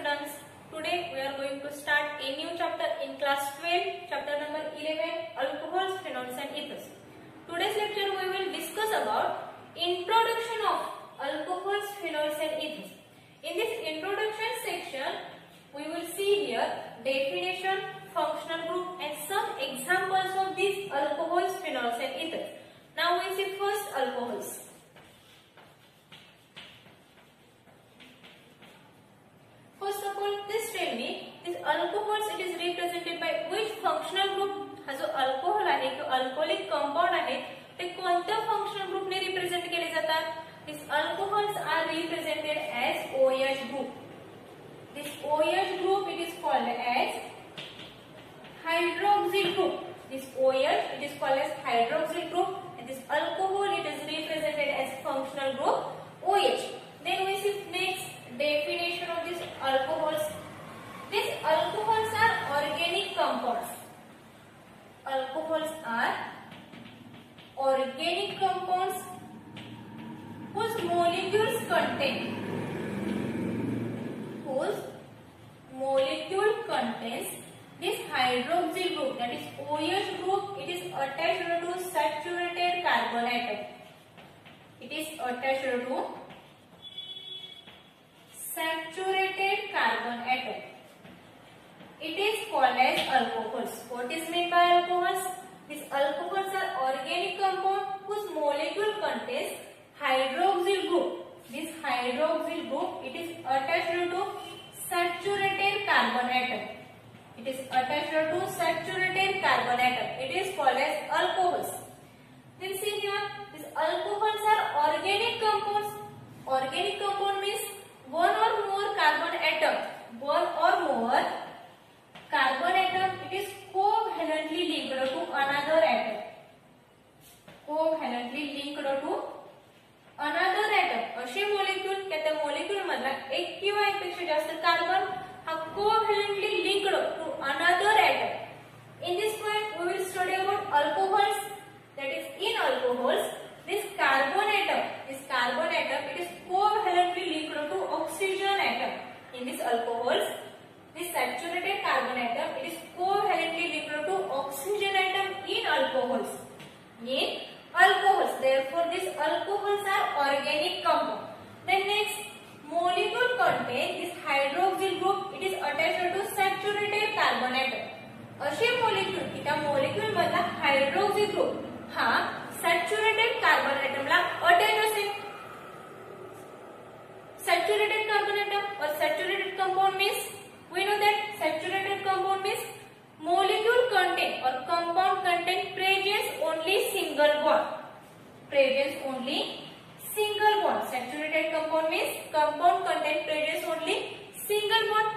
students. Today we are going to start a new chapter in class 12, chapter number 11, alcohols, phenols and ethers. Today's lecture we will discuss about introduction of alcohols, phenols and ethers. In this introduction section, we will see here definition, functional group and some examples of these alcohols, phenols and ethers. Now we see first alcohols. First this tell me, this alcohols it is represented by which functional group? हा जो alcohol आहे किंवा alcoholic compound आहे ते कोणत्या functional ग्रुपने represent केले जातात this alcohols are represented as OH group. This OH group it is called as hydroxyl group. This OH it is called as hydroxyl group and this alcohol it is represented as functional group OH. Then we see next definition of these alcohols. These alcohols are organic compounds. Alcohols are organic compounds whose molecules contain whose molecule contains this hydroxyl group that is OH group it is attached to saturated carbon atom. It is attached to saturated carbon atom. It is called as alcohols. What is meant by alcohols? These alcohols are organic compound whose molecule contains hydroxyl group. This hydroxyl group it is attached to saturated carbon atom. It is attached to saturated carbon atom. It is called as alcohols. Then see here, these alcohols are organic compounds. Organic compound means one or more carbon atom. One or more carbon atom. It is covalently linked to another atom. Covalently linked to another. असे molecule त्या molecule मधला एक किंवा एकपेक्षा जास्त carbon हा covalently linked to another atom. In this point, we will study about alcohols. That is, in alcohols, this carbon atom, this carbon atom, it is covalently linked to oxygen atom. In this alcohols, this saturated carbon atom, it is covalently linked to oxygen atom in alcohols. In alcohols, therefore, these alcohols are organic compound. Then next, molecule contain this hydroxyl group, it is attached to saturated carbon atom. असे molecule की त्या molecule मधला hydroxy group हा saturated carbon ऍटमला attach असेल saturated carbon atom और saturated compound means we know that saturated compound means molecule contain or compound contain presence only single bond presence only single bond saturated compound contain presence only single bond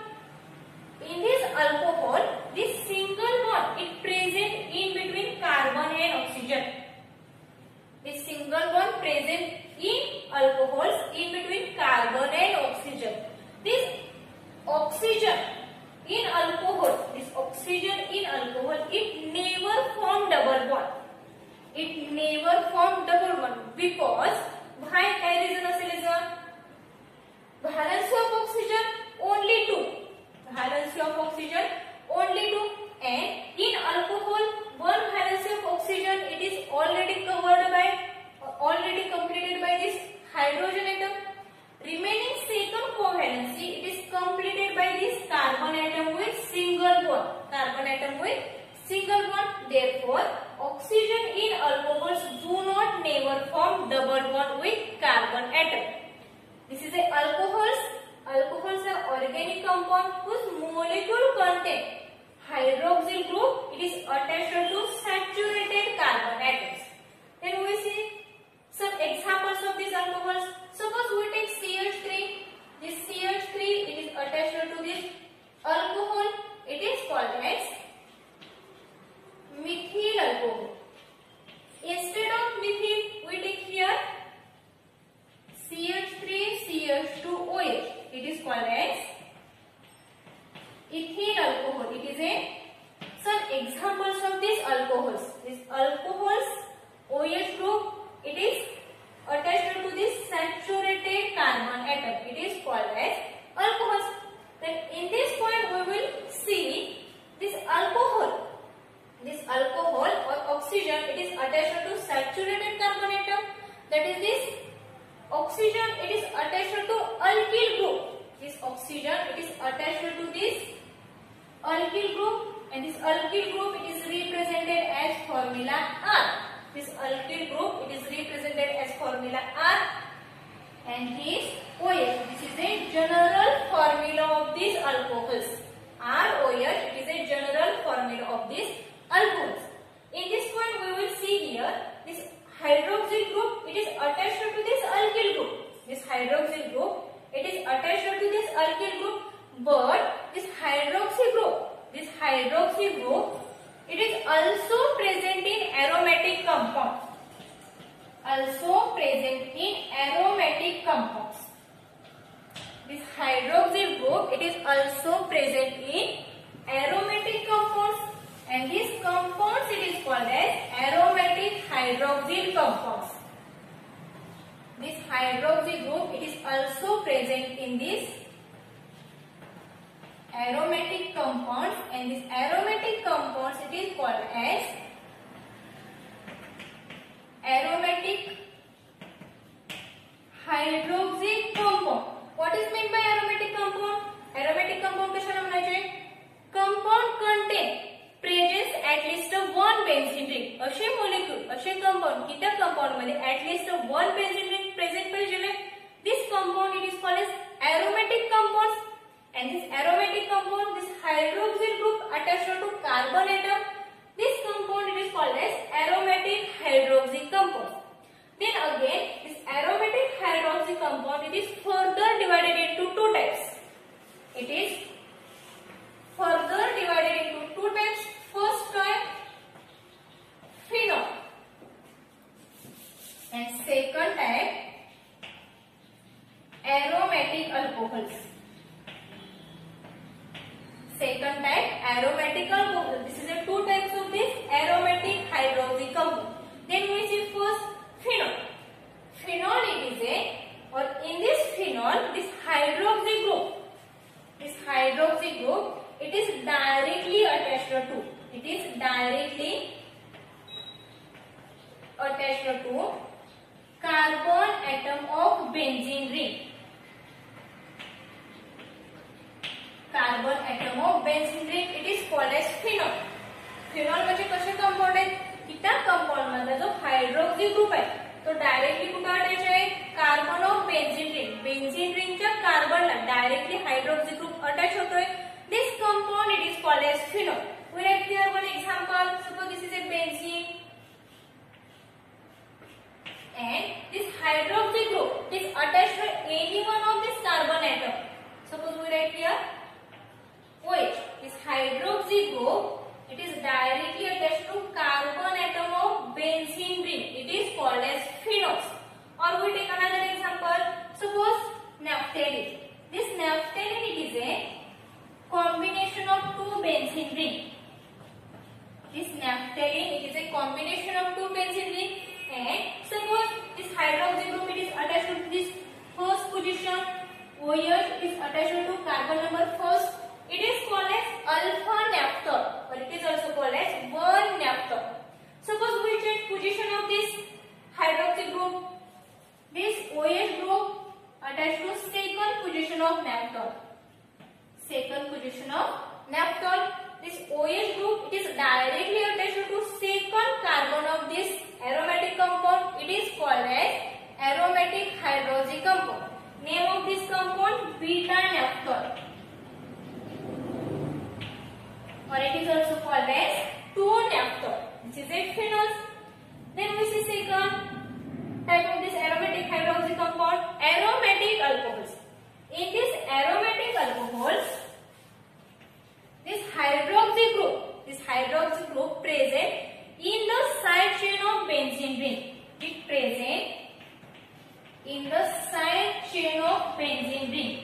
in this alcohol hydrogen oxygen it is attached to alkyl group. This oxygen it is attached to this alkyl group and this alkyl group it is represented as formula R. This alkyl group it is represented as formula R and this OH. This is a general formula of these alcohols. ROH it is a general formula of these alcohols. In this point we will see here hydroxyl group it is attached to this alkyl group. This hydroxyl group it is attached to this alkyl group but this hydroxy group this hydroxy group it is also present in aromatic compounds. Also present in aromatic compounds. This hydroxyl group it is also present in aromatic compounds and these compounds it is called as aromatic hydroxyl compounds this hydroxy group it is also present in these aromatic compounds and this aromatic compounds it is called as aromatic hydroxy compound what is meant by aromatic compound aromatic compound कशाला म्हणायचे compound contain presence at least one benzene ring असे molecule असे compound की त्या compound मध्ये at least one benzene ring present पाहिजे this compound it is called as aromatic compounds and this aromatic compound this hydroxyl group attached to carbon atom this compound it is called as aromatic hydroxy compound then again this aromatic hydroxy compound it is further divided into two types it is further divided into two types first type phenol and second benzene ring it is called as phenol phenol म्हणजे कसे compound आहेत? की त्या compound जो hydroxy group आहे तो directly कुठे carbon of benzene ring benzene रिंगच्या कार्बनला डायरेक्टली हायड्रोक्सी ग्रुप अटॅच होतोय. This compound it is called as phenol we write here one example, suppose this is a benzene. And this hydroxy group is attached to any one of this carbon atom. Suppose we write here OH. This hydroxy group, it is directly attached to carbon atom of Position of naphthol. This OH group it is directly attached to second carbon of this aromatic compound. It is called as aromatic hydroxy compound. Name of this compound beta naphthol. or it is also called as 2-naphthol. This is a phenol. Then we see second type of this aromatic hydroxy compound, aromatic alcohols. In this aromatic alcohols, hydroxy group, this hydroxy group present in the side chain of benzene ring. It present in the side chain of benzene ring.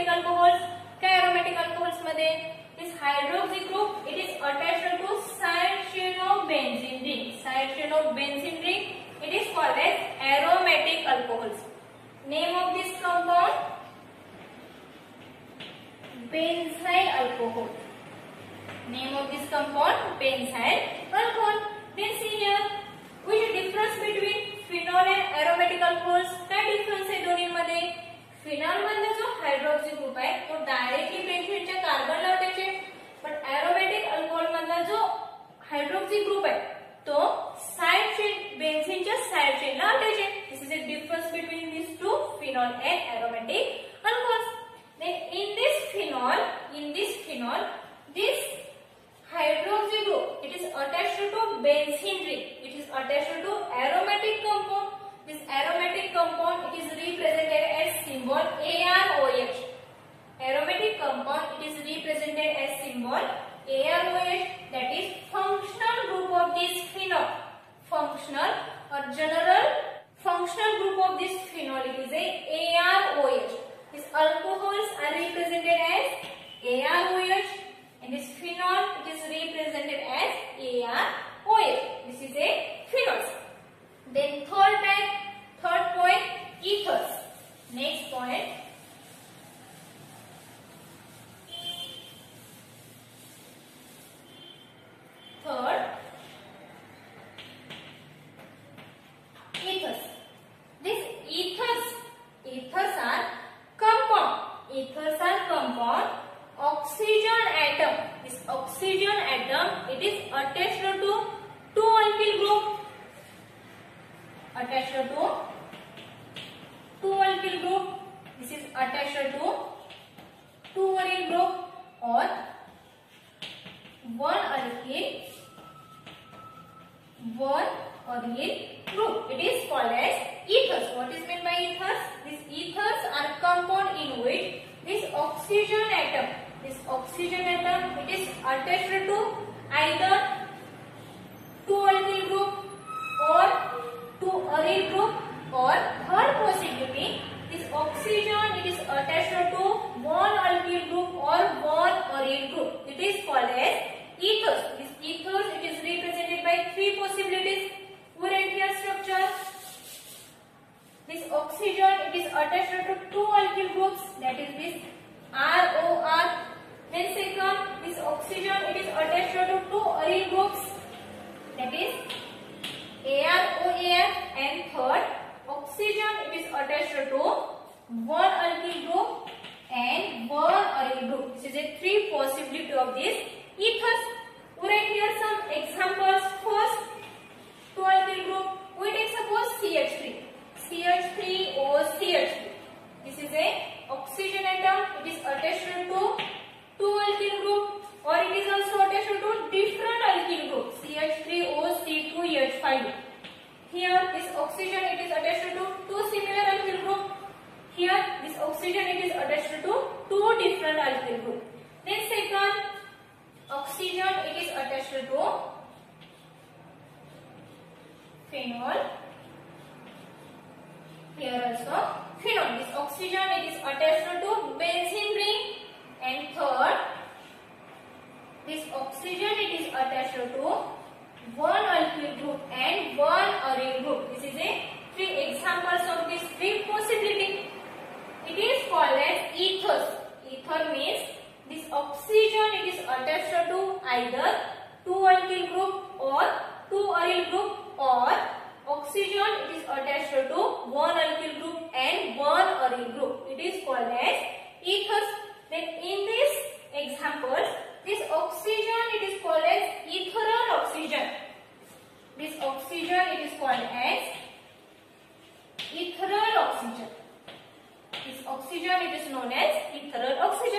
aromatic alcohols. Kya aromatic alcohols madhe? This hydroxy group it is attached to cyanobenzyne ring. Cyanobenzyne ring it is called as aromatic alcohols. Name of this compound benzyl alcohol. Name of this compound benzyl alcohol. Then see here which difference between phenol and aromatic alcohols. क्या difference है दोनों में? Phenol मधला जो hydroxy group आहे तो directly benefit कार्बनला attach पण एरोमॅटिक alcohol मधला जो हाइड्रोक्सी ग्रुप है तो side chain benzene side चेनला attach this is a difference between this two phenol and aromatic alcohols in this phenol in this phenol and this phenol it is represented as AROH. This is a phenols. Then third attached to two aryl group or one alkyl, one aryl group. It is called as ethers. What is meant by ethers? These ethers are compound in which this oxygen atom, this oxygen atom, it is attached to either two alkyl group or two aryl group or third possibility this oxygen it is attached to one alkyl group or one aryl group. It is called as ethers. This ethers it is represented by three possibilities. We write here structure. This oxygen it is attached to two alkyl groups that is this ROR. Then second this oxygen it is attached to two aryl groups that is AROAR and third oxygen it is attached to one alkyl group and one aryl group. This is a three possibility of this ethers. We write here some examples. First, two alkyl group. We take suppose CH3. CH3OCH3. This is a oxygen atom. It is attached to two alkyl group or it is also attached to different alkyl group. CH3OC2H5. Here this oxygen it is attached to two similar alkyl group. Here this oxygen it is attached to two different alkyl group. Then second oxygen it is attached to phenol. Here also phenol. This oxygen it is attached to benzene ring and third this oxygen it is attached to one and one aryl group. This is a three examples of these three possibility. It is called as ethers. Ether means this oxygen it is attached to either two alkyl group or two aryl group or oxygen it is attached to one alkyl group and one aryl group. It is called as ethers. Then in this examples, this oxygen it is called as ethereal oxygen. This oxygen it is called as ethereal oxygen. This oxygen it is known as ethereal oxygen.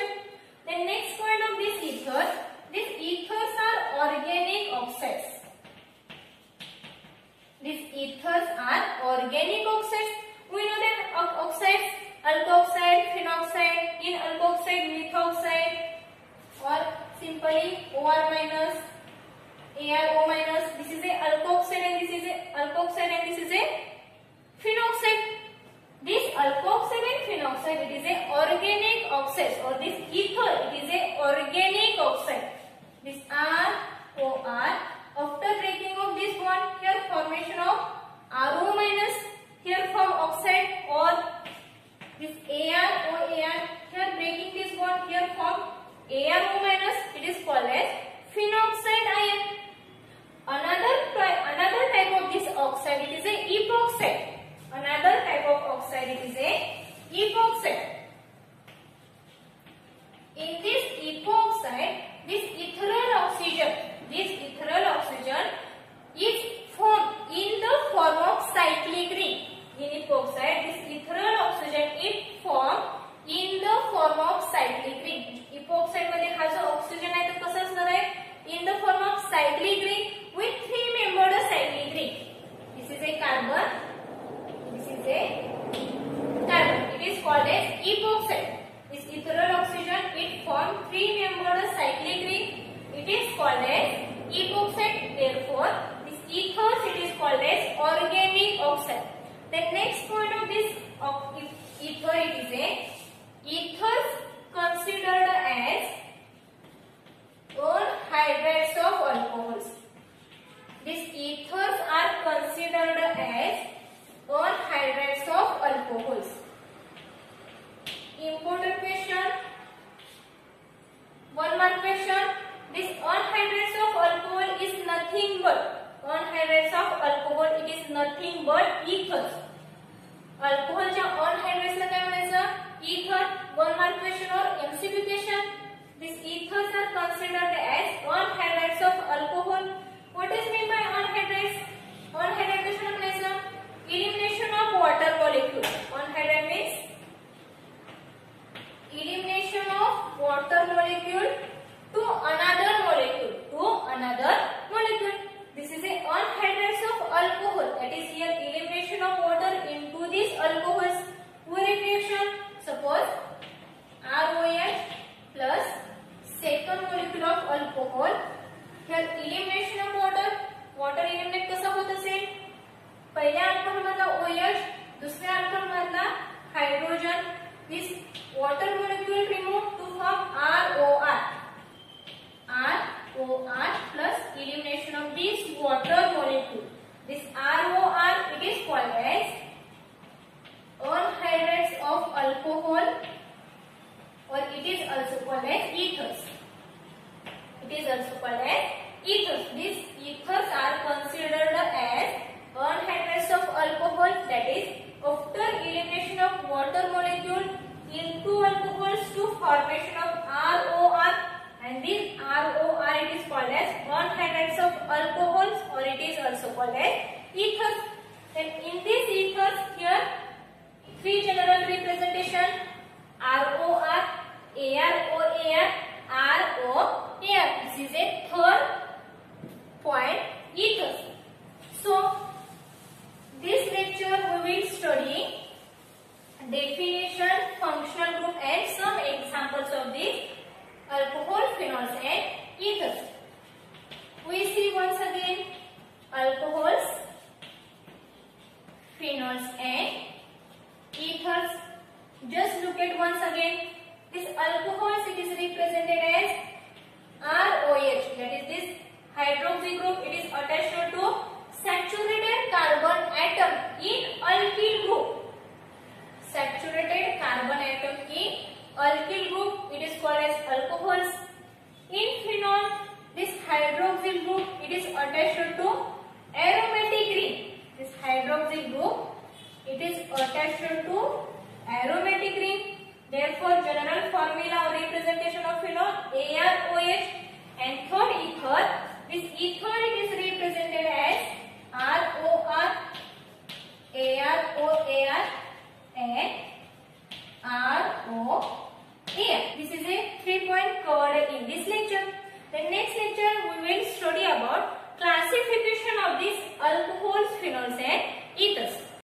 or it is also called as ethers. It is also called as ethers. These ethers are considered as anhydrides of alcohol that is after elimination of water molecule into alcohols to formation of ROR and this ROR it is called as anhydrides of alcohols or it is also called as ethers. And in this ethers here three general representation ROR air o air r o air this is a third point. Ethos In phenol, this hydroxyl group, it is attached to aromatic ring. This hydroxyl group, it is attached to aromatic ring. Therefore, general formula or representation of phenol, AROH. And third ether, this ether it is represented as ROR, AROAR and ROR. Here, this is a three-point covered in this lecture. The next lecture, we will study about classification of these alcohols, phenols and ethers.